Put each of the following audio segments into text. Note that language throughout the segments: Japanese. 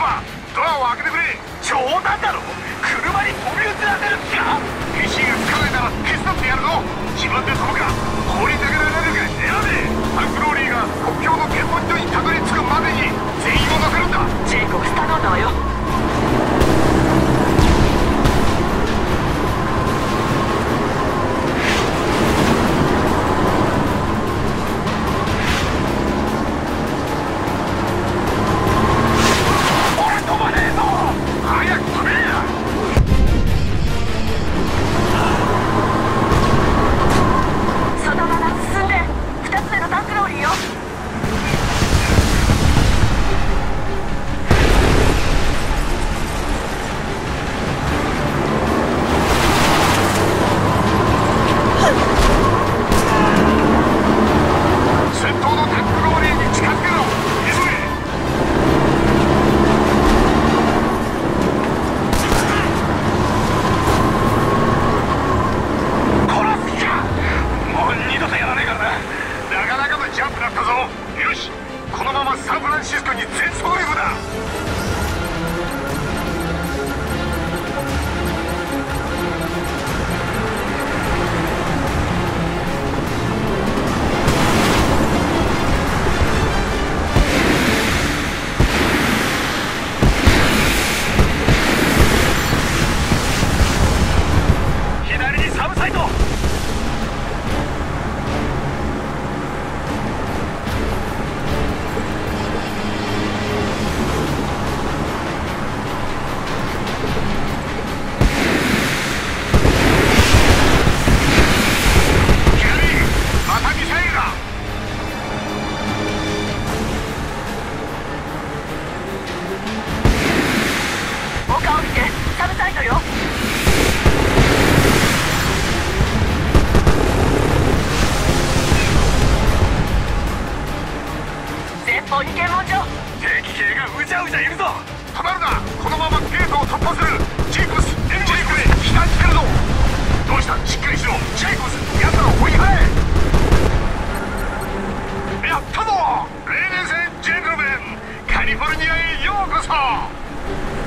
パードアを開けてくれ。冗談だろ。車に飛び移らせる気かフィッシング使えたら手伝ってやる。ぞ自分で飛ぶか放り投げられるか選べタンクローリーが国境の検問所にたどり着くまでに全員を乗せるんだ。ジェイコブス頼んだわよ。止まるなこのままゲートを突破するジェイコス援護してくれ避難してるぞどうしたしっかりしろジェイコス奴らを追い払えやったぞレーデンセンジェントルメンカリフォルニアへようこそ。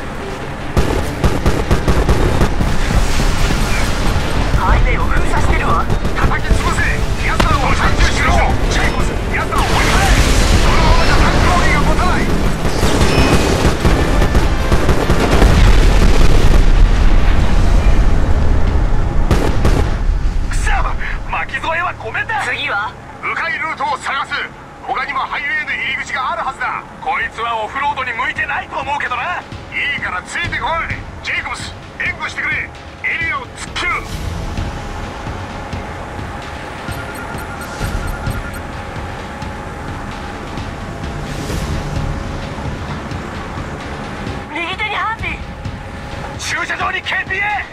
はごめんだ次は？迂回ルートを探す。他にもハイウェイの入り口があるはずだ。こいつはオフロードに向いてないと思うけどな。いいからついてこい。ジェイコブス援護してくれ。エリアを突っ切る。右手にハンディ駐車場に KPA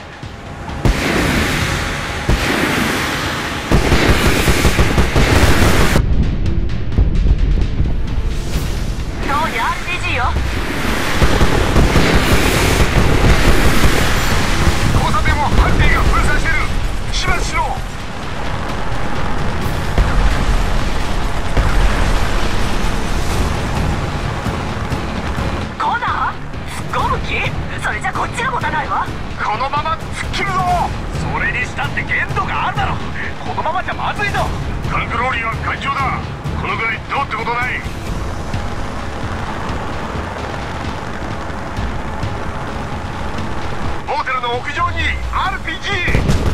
RPG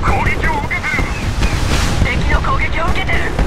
攻撃を受けてる敵の攻撃を受けてる。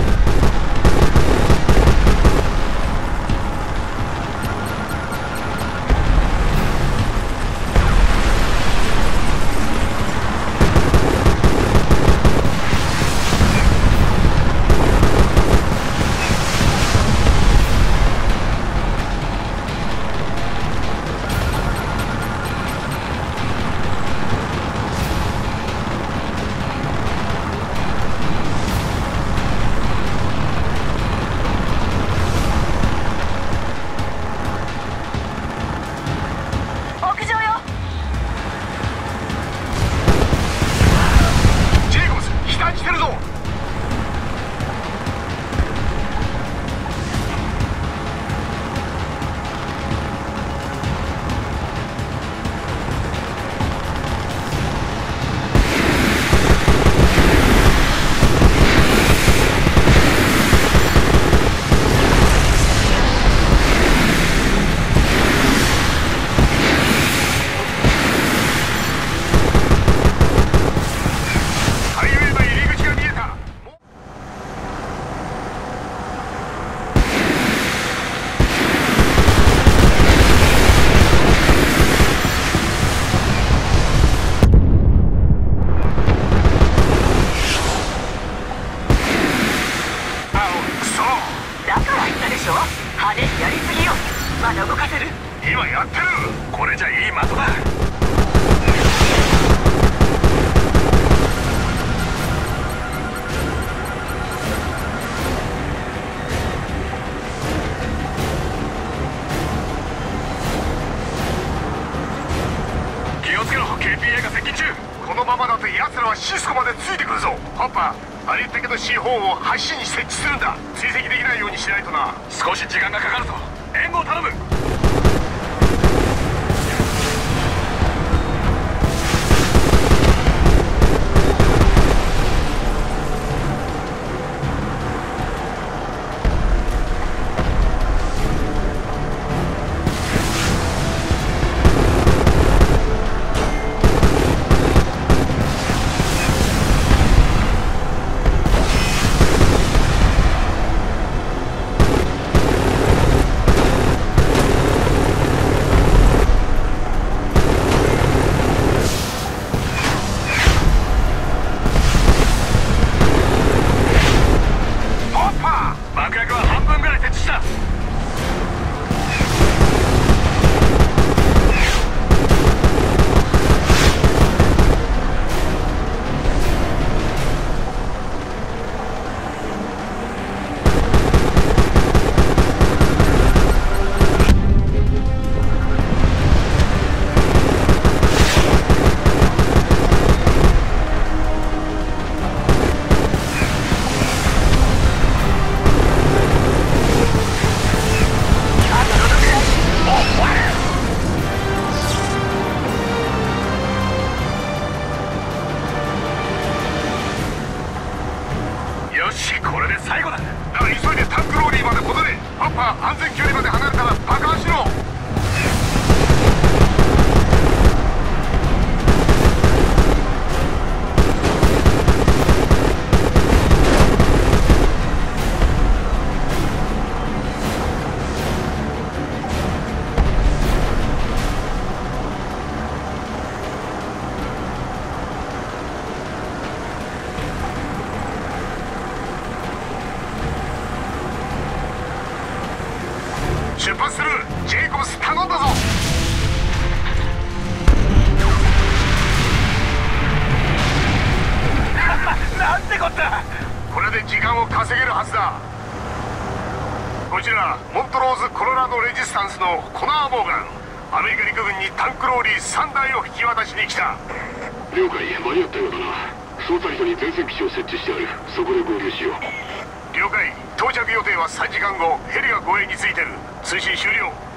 だから言ったでしょ？派手にやりすぎよ。まだ動かせる。今やってる。これじゃいい的だ。はシスコまでついてくるぞ。ホッパーありったけの C4 を橋に設置するんだ。追跡できないようにしないとな。少し時間がかかるぞ。援護を頼む。これで最後だ。から急いでタンクローリーまで戻れ。パッパー安全距離まで離れたら。出発するジェイコブス頼んだぞ。なんてこった。これで時間を稼げるはずだ。こちらモントローズ・コロラド・レジスタンスのコナー・モーガン。アメリカ陸軍にタンクローリー3台を引き渡しに来た。了解間に合ったようだな。捜査人に前線基地を設置してある。そこで合流しよう了解。到着予定は3時間後ヘリが護衛についてる。通信終了。